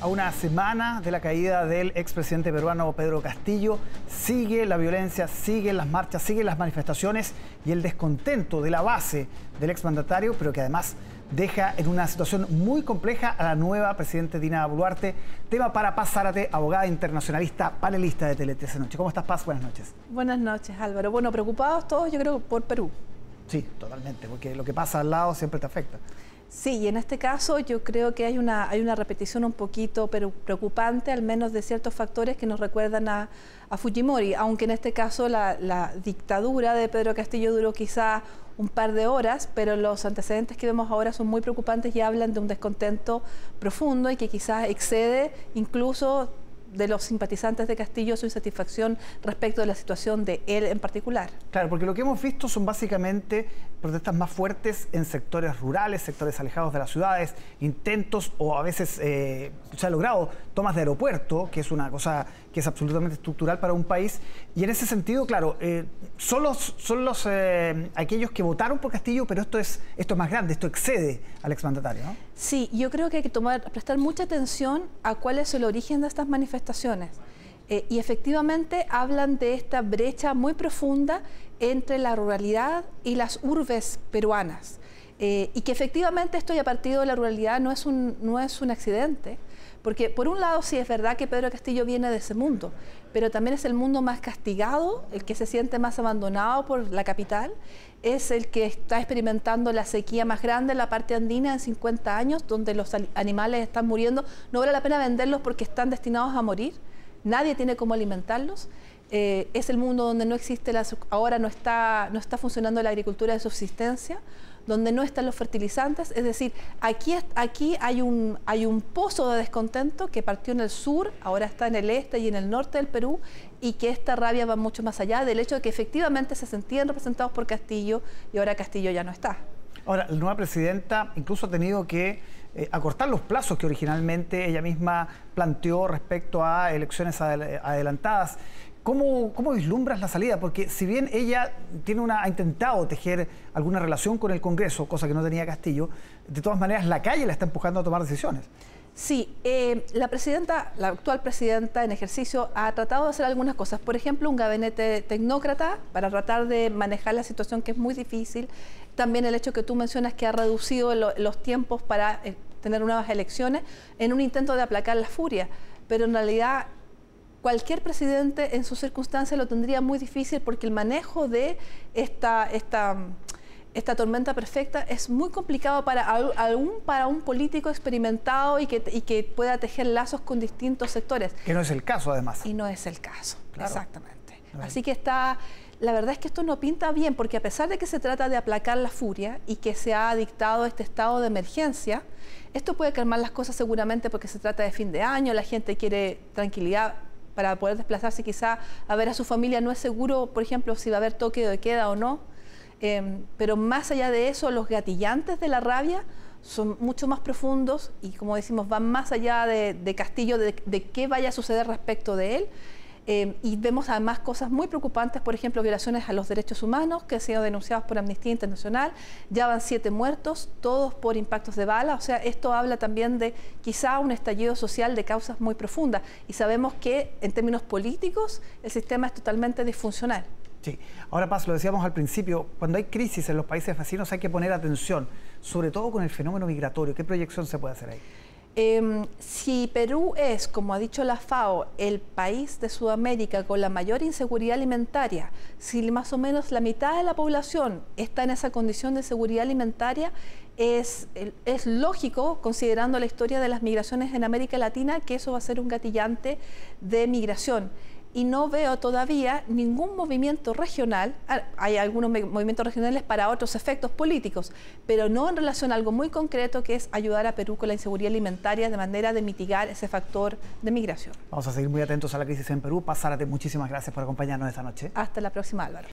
a una semana de la caída del expresidente peruano Pedro Castillo, sigue la violencia, siguen las marchas, siguen las manifestaciones y el descontento de la base del exmandatario, pero que además deja en una situación muy compleja a la nueva presidenta Dina Boluarte. Tema para Paz Zárate, abogada internacionalista, panelista de Tele Noche. ¿Cómo estás, Paz? Buenas noches. Buenas noches, Álvaro. Bueno, preocupados todos, yo creo, por Perú. Sí, totalmente, porque lo que pasa al lado siempre te afecta. Sí, y en este caso yo creo que hay una, hay una repetición un poquito pero preocupante, al menos de ciertos factores que nos recuerdan a, Fujimori, aunque en este caso la, dictadura de Pedro Castillo duró quizá un par de horas, pero los antecedentes que vemos ahora son muy preocupantes y hablan de un descontento profundo y que quizás excede incluso de los simpatizantes de Castillo su insatisfacción respecto de la situación de él en particular. Claro, porque lo que hemos visto son básicamente protestas más fuertes en sectores rurales, sectores alejados de las ciudades, intentos o a veces eh, se ha logrado tomas de aeropuerto, que es una cosa que es absolutamente estructural para un país. Y en ese sentido, claro, eh, son los, son los eh, aquellos que votaron por Castillo, pero esto es, esto es más grande, esto excede al exmandatario, ¿no? Sí, yo creo que hay que tomar, prestar mucha atención a cuál es el origen de estas manifestaciones. Eh, y efectivamente hablan de esta brecha muy profunda entre la ruralidad y las urbes peruanas. y que efectivamente esto ya partido de la ruralidad no es un, no es un accidente, porque por un lado sí es verdad que Pedro Castillo viene de ese mundo, pero también es el mundo más castigado, el que se siente más abandonado por la capital, es el que está experimentando la sequía más grande en la parte andina en 50 años, donde los animales están muriendo. No vale la pena venderlos porque están destinados a morir, nadie tiene cómo alimentarlos. Eh, es el mundo donde no existe, la, ahora no está, no está funcionando la agricultura de subsistencia, donde no están los fertilizantes. Es decir, aquí, aquí hay, un, hay un pozo de descontento que partió en el sur, ahora está en el este y en el norte del Perú, y que esta rabia va mucho más allá del hecho de que efectivamente se sentían representados por Castillo y ahora Castillo ya no está. Ahora, la nueva presidenta incluso ha tenido que eh, acortar los plazos que originalmente ella misma planteó respecto a elecciones adelantadas. ¿Cómo, ¿Cómo, vislumbras la salida? Porque si bien ella tiene una, ha intentado tejer alguna relación con el Congreso, cosa que no tenía Castillo, de todas maneras la calle la está empujando a tomar decisiones. Sí, eh, la presidenta, la actual presidenta en ejercicio ha tratado de hacer algunas cosas. Por ejemplo, un gabinete tecnócrata para tratar de manejar la situación que es muy difícil. También el hecho que tú mencionas que ha reducido los tiempos para eh, tener nuevas elecciones en un intento de aplacar la furia. Pero en realidad cualquier presidente en sus circunstancias lo tendría muy difícil porque el manejo de esta, esta, esta tormenta perfecta es muy complicado para, aún para un político experimentado y que, y que pueda tejer lazos con distintos sectores. Que no es el caso, además. Y no es el caso, exactamente. Así que está, la verdad es que esto no pinta bien, porque a pesar de que se trata de aplacar la furia y que se ha dictado este estado de emergencia, esto puede calmar las cosas seguramente porque se trata de fin de año, la gente quiere tranquilidad para poder desplazarse quizá a ver a su familia. No es seguro, por ejemplo, si va a haber toque de queda o no. Em, pero más allá de eso, los gatillantes de la rabia son mucho más profundos y, como decimos, van más allá de, Castillo, de, qué vaya a suceder respecto de él. Eh, y vemos además cosas muy preocupantes, por ejemplo, violaciones a los derechos humanos que han sido denunciados por Amnistía Internacional. Ya van siete muertos, todos por impactos de bala. O sea, esto habla también de quizá un estallido social de causas muy profundas. Y sabemos que en términos políticos el sistema es totalmente disfuncional. Sí, ahora Paz, lo decíamos al principio, cuando hay crisis en los países vecinos hay que poner atención, sobre todo con el fenómeno migratorio. ¿Qué proyección se puede hacer ahí? Em, si Perú es, como ha dicho la FAO, el país de Sudamérica con la mayor inseguridad alimentaria, si más o menos la mitad de la población está en esa condición de seguridad alimentaria, es, es lógico, considerando la historia de las migraciones en América Latina, que eso va a ser un gatillante de migración y no veo todavía ningún movimiento regional, ah, hay algunos movimientos regionales para otros efectos políticos, pero no en relación a algo muy concreto que es ayudar a Perú con la inseguridad alimentaria de manera de mitigar ese factor de migración. Vamos a seguir muy atentos a la crisis en Perú. Pásarate, muchísimas gracias por acompañarnos esta noche. Hasta la próxima, Álvaro.